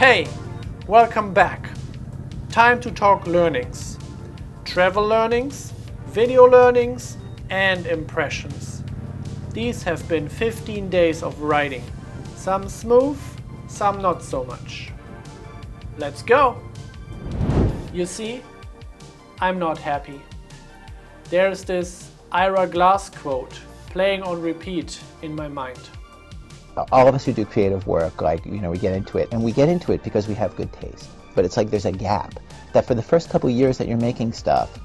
Hey, welcome back. Time to talk learnings. Travel learnings, video learnings, and impressions. These have been 15 days of writing. Some smooth, some not so much. Let's go! You see, I'm not happy. There's this Ira Glass quote playing on repeat in my mind. All of us who do creative work, like, you know, we get into it, and we get into it because we have good taste. But it's like there's a gap that for the first couple years that you're making stuff,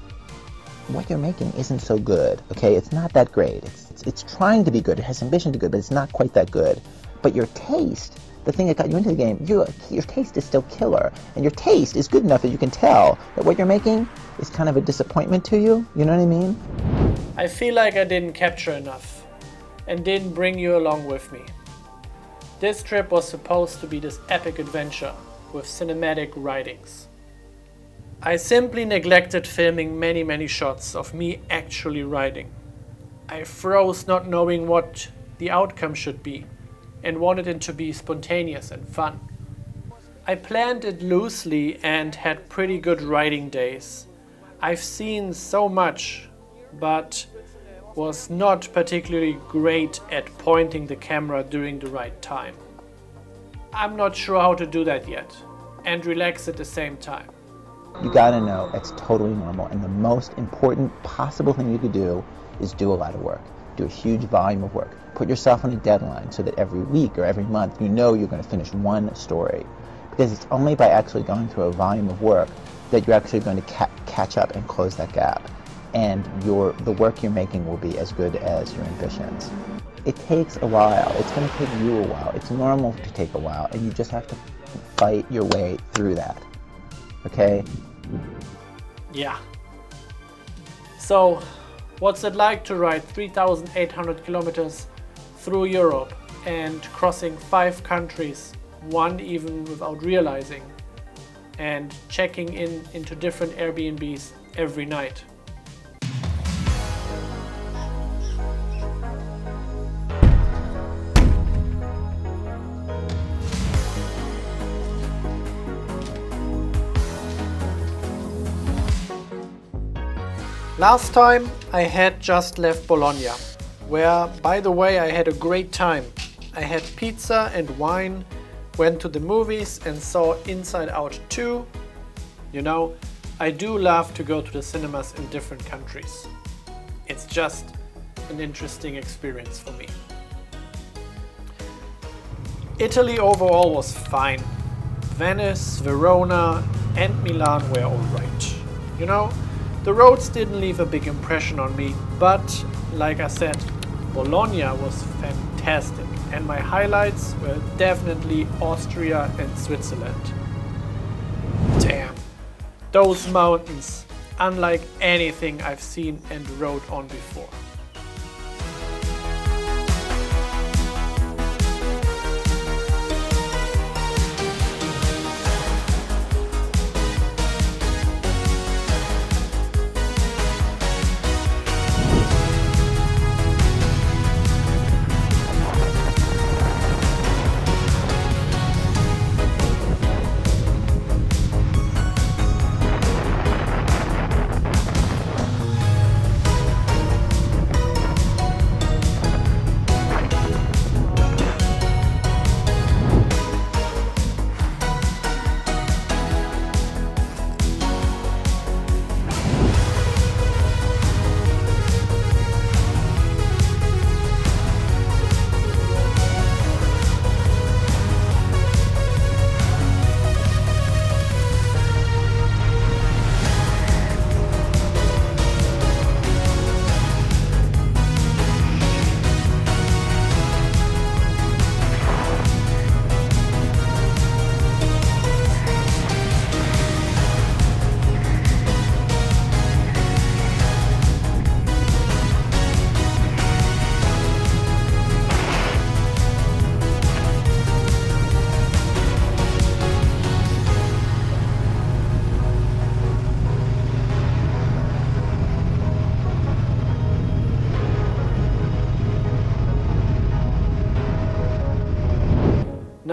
what you're making isn't so good, okay? It's not that great. It's, it's, it's trying to be good. It has ambition to be good, but it's not quite that good. But your taste, the thing that got you into the game, your, your taste is still killer. And your taste is good enough that you can tell that what you're making is kind of a disappointment to you. You know what I mean? I feel like I didn't capture enough and didn't bring you along with me. This trip was supposed to be this epic adventure with cinematic writings. I simply neglected filming many many shots of me actually writing. I froze not knowing what the outcome should be and wanted it to be spontaneous and fun. I planned it loosely and had pretty good writing days. I've seen so much, but was not particularly great at pointing the camera during the right time. I'm not sure how to do that yet, and relax at the same time. You gotta know it's totally normal, and the most important possible thing you could do is do a lot of work. Do a huge volume of work. Put yourself on a deadline so that every week or every month you know you're going to finish one story. Because it's only by actually going through a volume of work that you're actually going to ca catch up and close that gap. And your, the work you're making will be as good as your ambitions. It takes a while. It's going to take you a while. It's normal to take a while, and you just have to fight your way through that. Okay? Yeah. So, what's it like to ride 3,800 kilometers through Europe and crossing five countries, one even without realizing, and checking in into different Airbnbs every night? Last time I had just left Bologna, where, by the way, I had a great time. I had pizza and wine, went to the movies and saw Inside Out 2. You know, I do love to go to the cinemas in different countries. It's just an interesting experience for me. Italy overall was fine. Venice, Verona and Milan were alright. You know, the roads didn't leave a big impression on me, but like I said, Bologna was fantastic and my highlights were definitely Austria and Switzerland. Damn, those mountains, unlike anything I've seen and rode on before.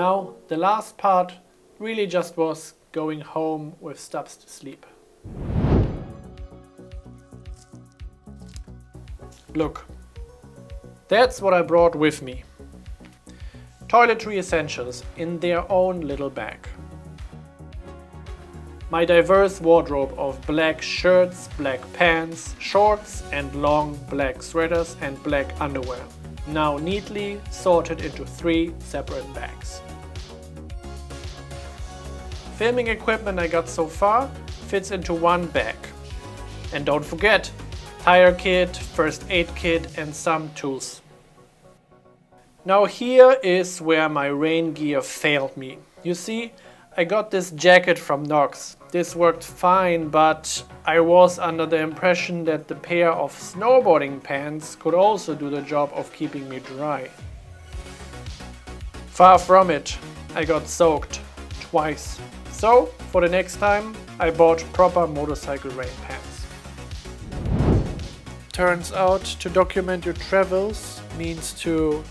Now, the last part really just was going home with Stubbs to sleep. Look, that's what I brought with me. Toiletry essentials in their own little bag. My diverse wardrobe of black shirts, black pants, shorts and long black sweaters and black underwear, now neatly sorted into three separate bags. Filming equipment I got so far fits into one bag. And don't forget, tire kit, first aid kit and some tools. Now here is where my rain gear failed me. You see, I got this jacket from Knox. This worked fine, but I was under the impression that the pair of snowboarding pants could also do the job of keeping me dry. Far from it, I got soaked twice. So, for the next time, I bought proper motorcycle rain pants. Turns out to document your travels means to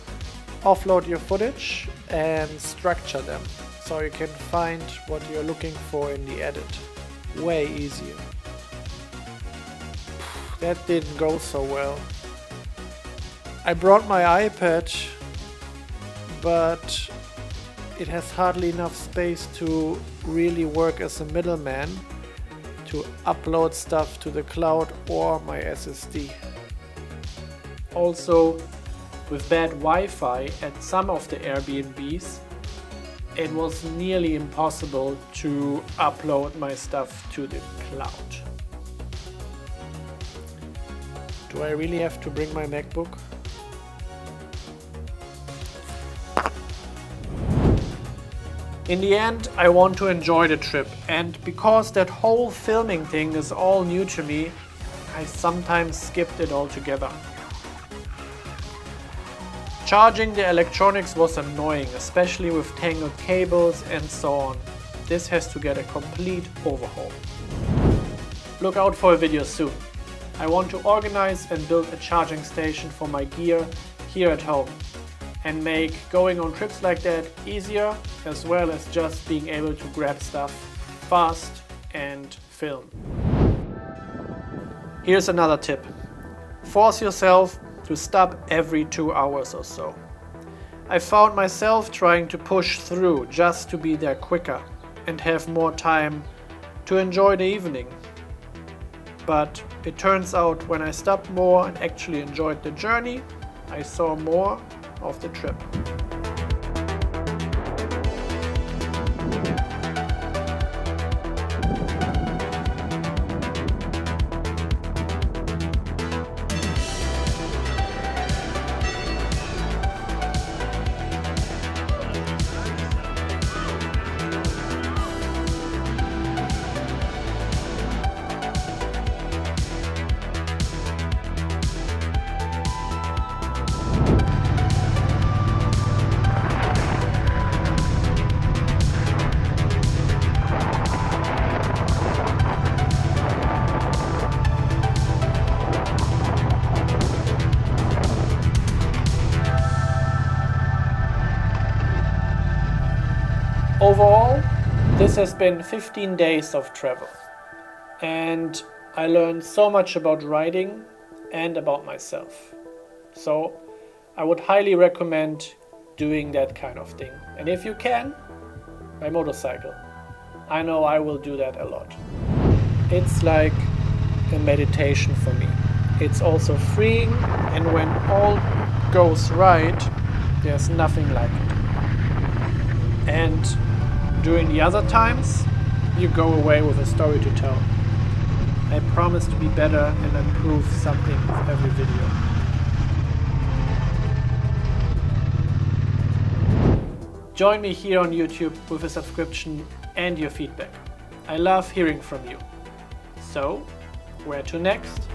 offload your footage and structure them so you can find what you're looking for in the edit. Way easier. That didn't go so well. I brought my iPad, but it has hardly enough space to really work as a middleman to upload stuff to the cloud or my SSD. Also, with bad Wi-Fi at some of the Airbnbs, it was nearly impossible to upload my stuff to the cloud. Do I really have to bring my MacBook? In the end, I want to enjoy the trip and because that whole filming thing is all new to me, I sometimes skipped it altogether. Charging the electronics was annoying, especially with tangled cables and so on. This has to get a complete overhaul. Look out for a video soon. I want to organize and build a charging station for my gear here at home and make going on trips like that easier as well as just being able to grab stuff fast and film. Here's another tip. Force yourself to stop every two hours or so. I found myself trying to push through just to be there quicker and have more time to enjoy the evening. But it turns out when I stopped more and actually enjoyed the journey, I saw more of the trip. Overall, this has been 15 days of travel. And I learned so much about riding and about myself. So I would highly recommend doing that kind of thing. And if you can, by motorcycle. I know I will do that a lot. It's like a meditation for me. It's also freeing, and when all goes right, there's nothing like it. And during the other times, you go away with a story to tell. I promise to be better and improve something with every video. Join me here on YouTube with a subscription and your feedback. I love hearing from you. So, where to next?